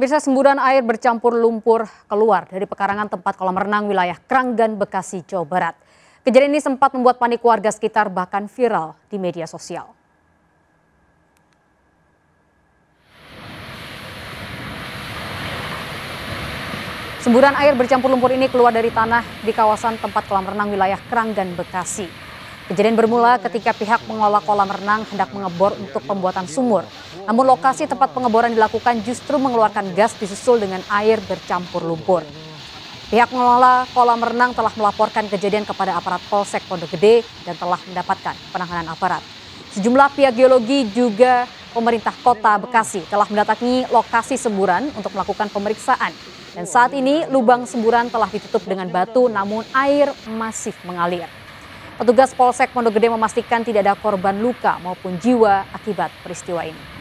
Bisa semburan air bercampur lumpur keluar dari pekarangan tempat kolam renang wilayah Kranggan, Bekasi, Jawa Barat. Kejadian ini sempat membuat panik warga sekitar bahkan viral di media sosial. Semburan air bercampur lumpur ini keluar dari tanah di kawasan tempat kolam renang wilayah Kranggan, Bekasi. Kejadian bermula ketika pihak pengelola kolam renang hendak mengebor untuk pembuatan sumur. Namun lokasi tempat pengeboran dilakukan justru mengeluarkan gas disusul dengan air bercampur lumpur. Pihak pengelola kolam renang telah melaporkan kejadian kepada aparat Polsek Pondok Gede dan telah mendapatkan penanganan aparat. Sejumlah pihak geologi juga pemerintah kota Bekasi telah mendatangi lokasi semburan untuk melakukan pemeriksaan. Dan saat ini lubang semburan telah ditutup dengan batu namun air masih mengalir. Petugas Polsek Pondok Gede memastikan tidak ada korban luka maupun jiwa akibat peristiwa ini.